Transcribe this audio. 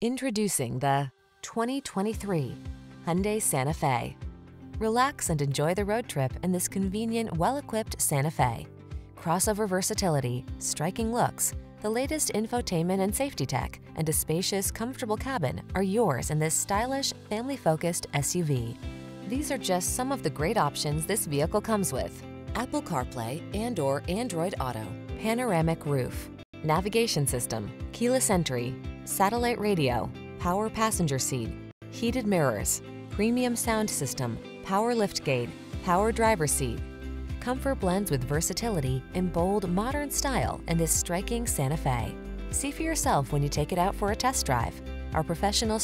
Introducing the 2023 Hyundai Santa Fe. Relax and enjoy the road trip in this convenient, well-equipped Santa Fe. Crossover versatility, striking looks, the latest infotainment and safety tech, and a spacious, comfortable cabin are yours in this stylish, family-focused SUV. These are just some of the great options this vehicle comes with. Apple CarPlay and or Android Auto, panoramic roof, navigation system, keyless entry, satellite radio, power passenger seat, heated mirrors, premium sound system, power liftgate, power driver seat. Comfort blends with versatility in bold, modern style in this striking Santa Fe. See for yourself when you take it out for a test drive. Our professional